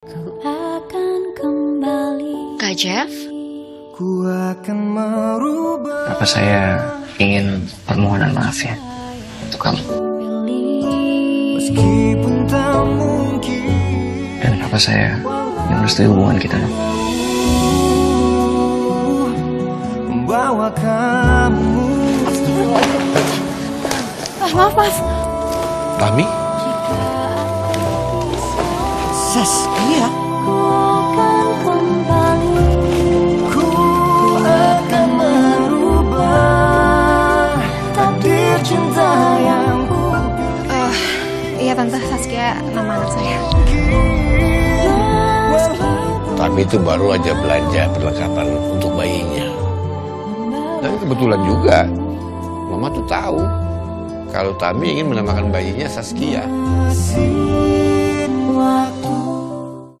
Ku akan kembali Kak Jeff, Ku akan merubah Apa saya ingin permohonan maaf ya untuk kamu pilih Meskipun tak mungkin dan apa saya yang merestui hubungan kita dong. Membawa kamu ah, maaf maaf. Tami? Saskia Ku akan kembali Ku akan merubah Takdir cinta yang ku Eh, iya tante Saskia nama anak saya. Tami itu baru aja belanja perlengkapan untuk bayinya. Dan kebetulan juga, Mama tuh tahu kalau Tami ingin menamakan bayinya Saskia.